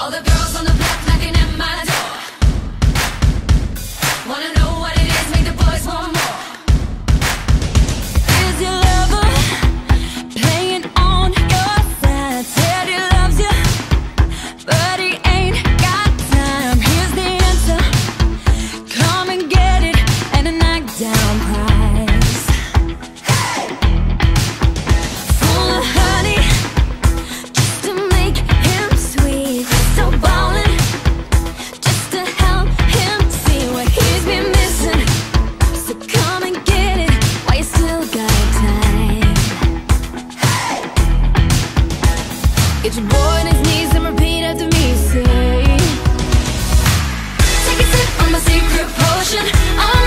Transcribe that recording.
All the girls on the block knocking Get your boy on his knees and repeat after me, Take a sip on my secret potion. I'm